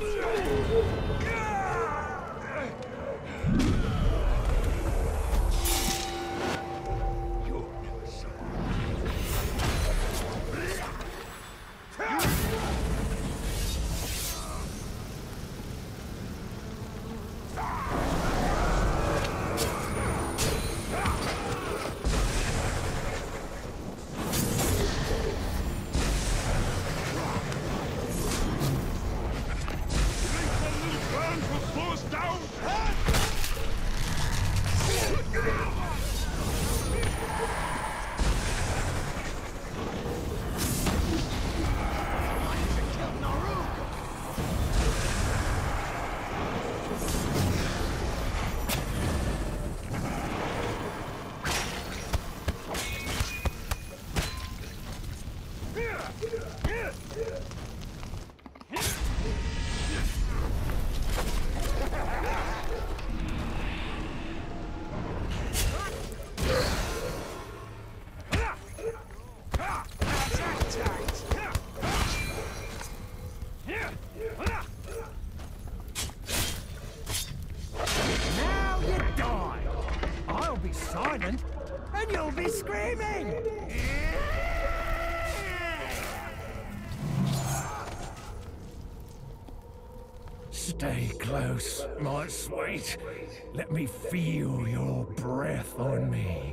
Yeah. Silent, and you'll be screaming. Stay close, my sweet. Let me feel your breath on me.